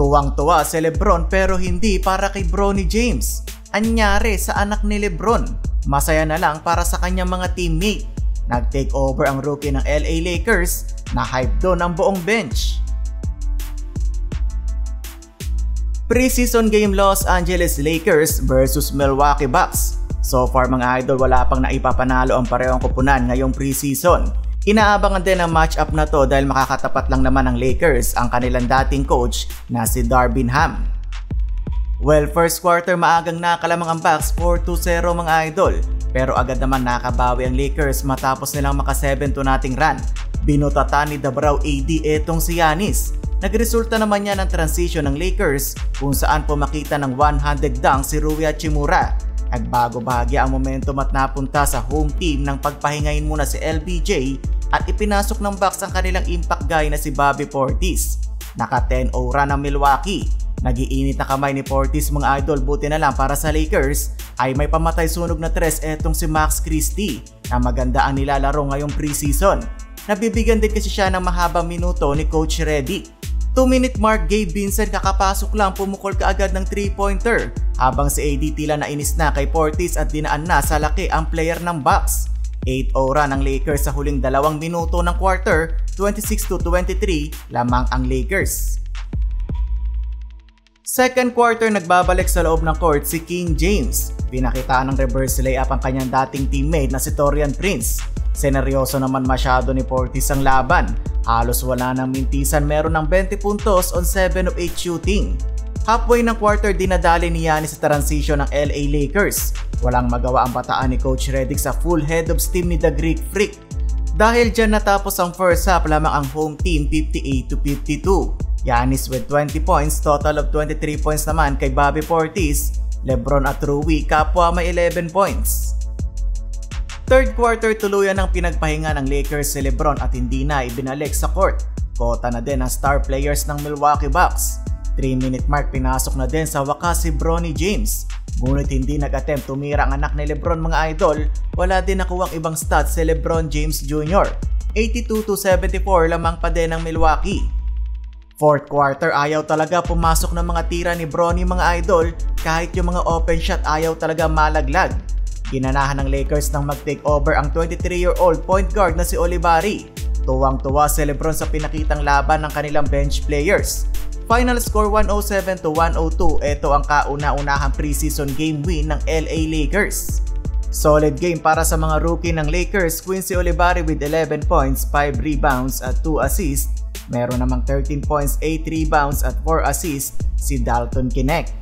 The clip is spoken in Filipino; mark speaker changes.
Speaker 1: Tuwang-tuwa si Lebron pero hindi para kay Bronny James. Anyari sa anak ni Lebron. Masaya na lang para sa kanyang mga teammate. Nag-take over ang rookie ng LA Lakers na hype doon ang buong bench. Preseason game Los Angeles Lakers versus Milwaukee Bucks. So far mga idol wala pang naipapanalo ang parehong kupunan ngayong preseason. Inaabangan din ang matchup na to dahil makakatapat lang naman ng Lakers ang kanilang dating coach na si Darvin Ham. Well, first quarter maagang nakalamang ang Bucks 4-2-0 mga idol. Pero agad naman nakabawi ang Lakers matapos nilang maka 7 to nating run. Binutatan ni Dabraw AD etong si Yanis. Nagresulta naman niya ng transition ng Lakers kung saan po makita ng one-handed dunk si Rui Hachimura Nagbago bahagya ang momentum at napunta sa home team nang pagpahingayin muna si LBJ at ipinasok ng Bucks ang kanilang impact guy na si Bobby Portis. Naka 10 run ng Milwaukee. Nagiinit na kamay ni Portis mga idol buti na lang para sa Lakers ay may pamatay sunog na tres etong si Max Christie na maganda ang nilalaro ngayong preseason. Nabibigyan din kasi siya ng mahabang minuto ni Coach Reddy 2 minute mark Gabe Vincent kakapasok lang pumukol kaagad ng 3-pointer habang si AD tila nainis na kay Portis at dinaan na sa laki ang player ng Bucks. 8 ora ng Lakers sa huling dalawang minuto ng quarter, 26-23 lamang ang Lakers. Second quarter nagbabalik sa loob ng court si King James. Pinakita ng reverse layup ang kanyang dating teammate na si Torian Prince. Seneryoso naman masyado ni Portis ang laban Halos wala nang mintisan meron ng 20 puntos on 7 of 8 shooting. Halfway ng quarter dinadali ni Giannis sa transition ng LA Lakers. Walang magawa ang bataan ni Coach Redick sa full head of steam ni The Greek Freak. Dahil dyan natapos ang first half lamang ang home team 58 to 52. Giannis with 20 points, total of 23 points naman kay Bobby Portis, Lebron at Rui kapwa may 11 points. Third quarter tuluyan ng pinagpahinga ng Lakers si Lebron at hindi na ibinalik sa court. Kota na din ang star players ng Milwaukee Bucks. 3 minute mark pinasok na din sa wakas si Bronny James. Ngunit hindi nag-attempt tumira ang anak ni Lebron mga idol, wala din nakuwang ibang stats si Lebron James Jr. 82 to 74 lamang pa din ng Milwaukee. Fourth quarter ayaw talaga pumasok ng mga tira ni Bronny mga idol kahit yung mga open shot ayaw talaga malaglag. Ginanahan ng Lakers nang mag-take over ang 23-year-old point guard na si Olivari. Tuwang-tuwa si Lebron sa pinakitang laban ng kanilang bench players. Final score 107 to 102. Ito ang kauna-unahang preseason game win ng LA Lakers. Solid game para sa mga rookie ng Lakers, Quincy Olivari with 11 points, 5 rebounds at 2 assists. Meron namang 13 points, 8 rebounds at 4 assists si Dalton Kinect.